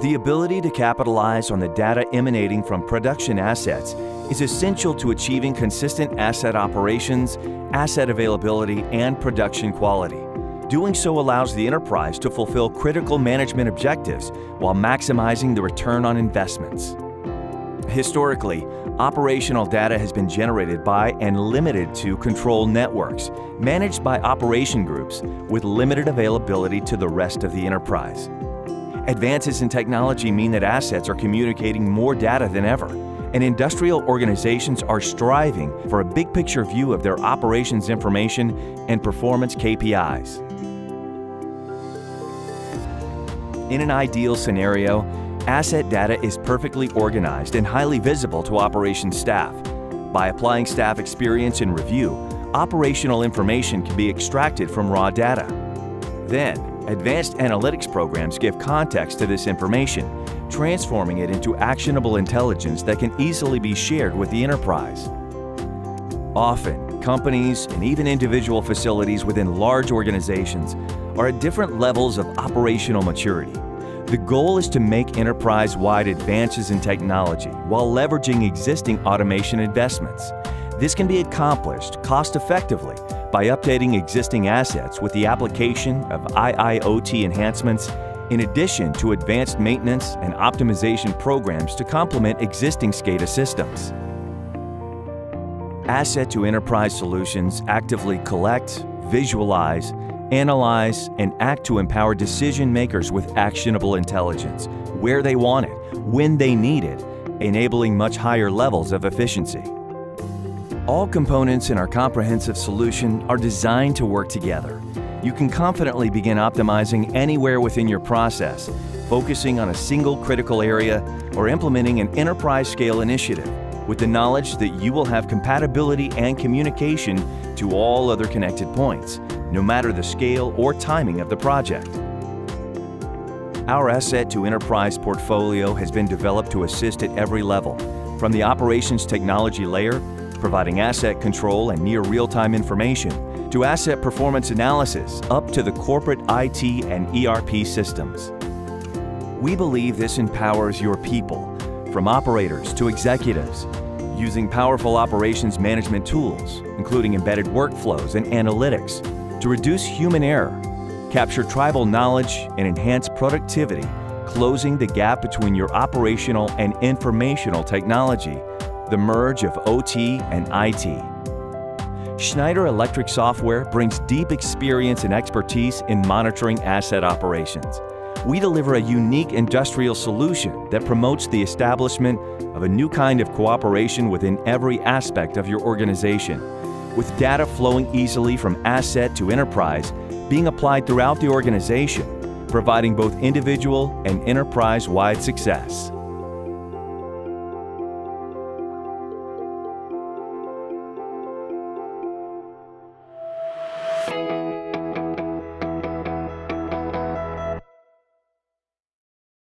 The ability to capitalize on the data emanating from production assets is essential to achieving consistent asset operations, asset availability, and production quality. Doing so allows the enterprise to fulfill critical management objectives while maximizing the return on investments. Historically, operational data has been generated by and limited to control networks, managed by operation groups with limited availability to the rest of the enterprise. Advances in technology mean that assets are communicating more data than ever, and industrial organizations are striving for a big picture view of their operations information and performance KPIs. In an ideal scenario, asset data is perfectly organized and highly visible to operations staff. By applying staff experience and review, operational information can be extracted from raw data. Then, advanced analytics programs give context to this information, transforming it into actionable intelligence that can easily be shared with the enterprise. Often, companies and even individual facilities within large organizations are at different levels of operational maturity. The goal is to make enterprise-wide advances in technology while leveraging existing automation investments. This can be accomplished cost-effectively by updating existing assets with the application of IIoT enhancements in addition to advanced maintenance and optimization programs to complement existing SCADA systems. Asset to Enterprise Solutions actively collect, visualize, analyze, and act to empower decision makers with actionable intelligence, where they want it, when they need it, enabling much higher levels of efficiency. All components in our comprehensive solution are designed to work together. You can confidently begin optimizing anywhere within your process, focusing on a single critical area or implementing an enterprise-scale initiative with the knowledge that you will have compatibility and communication to all other connected points, no matter the scale or timing of the project. Our Asset to Enterprise portfolio has been developed to assist at every level, from the operations technology layer, providing asset control and near real-time information, to asset performance analysis up to the corporate IT and ERP systems. We believe this empowers your people, from operators to executives, using powerful operations management tools, including embedded workflows and analytics, to reduce human error, capture tribal knowledge, and enhance productivity, closing the gap between your operational and informational technology, the merge of OT and IT. Schneider Electric Software brings deep experience and expertise in monitoring asset operations. We deliver a unique industrial solution that promotes the establishment of a new kind of cooperation within every aspect of your organization, with data flowing easily from asset to enterprise being applied throughout the organization, providing both individual and enterprise-wide success.